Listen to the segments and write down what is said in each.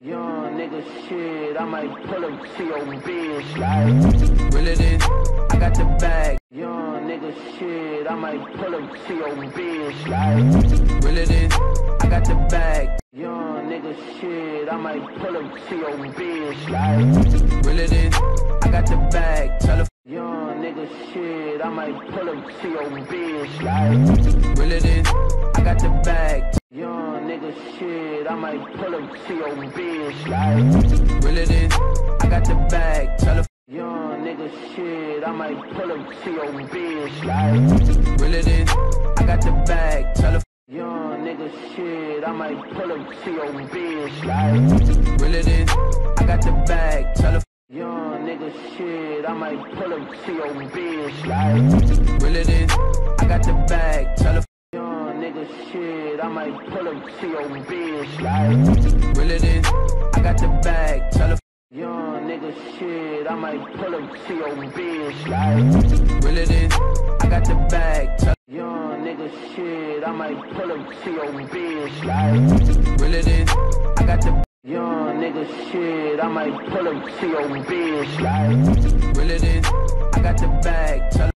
Young nigga shit, I might pull up to your bitch like Reel it in, I got the bag. Young nigga shit, I might pull up to your bitch like Reel it in, I got the bag. Young nigga shit, I might pull up to your bitch like Reel it in, I got the bag. Tell her Young nigga shit, I might pull up to your bitch like Reel it in, I got the bag. I might pull up to your bitch like Reel it I got the bag. Tell her Young nigga shit, I might pull up to your bitch like Reel it I got the bag. Tell her Young nigga shit, I might pull up to your bitch like Reel it in, I got the bag. Tell her Young nigga shit, I might pull up to your bitch like Reel it in, I got the bag. I might pull up to your bitch like Reel it in, I got the bag. Tell her Young nigga shit, I might pull up to your bitch like Reel it in, I got the bag. Tell Young nigga shit, I might pull up to your bitch like Reel it in, I got the Young nigga shit, I might pull up to your bitch like Reel it in, I got the bag. Tell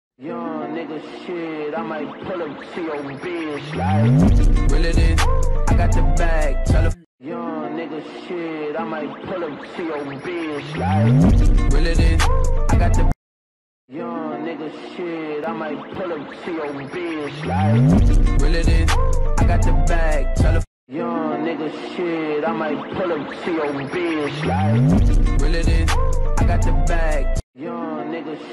shit, I might pull up to your bitch like Reel it in, I got the bag. Tell her Young nigga shit, I might pull up to your bitch like Reel it in, I got the Young nigga shit, I might pull up to your bitch like Reel it in, I got the bag. Tell her Young nigga shit, I might pull up to your bitch like Reel it in, I got the bag.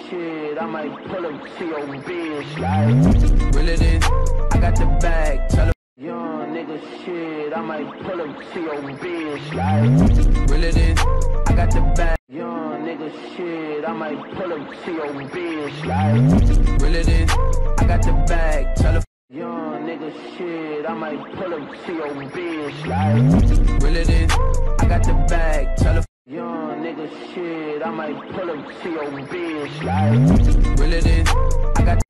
Shit, I might pull up to your bitch like Reel it in, I got the bag. Tell Young nigga shit, I might pull up to your bitch like Reel it in, I got the bag. Young nigga shit, I might pull up to your bitch like Reel it in, I got the bag. Tell Young nigga shit, I might pull up to your bitch like Reel it in, I got the bag. Tell Young nigga shit, I might pull up to your bitch like got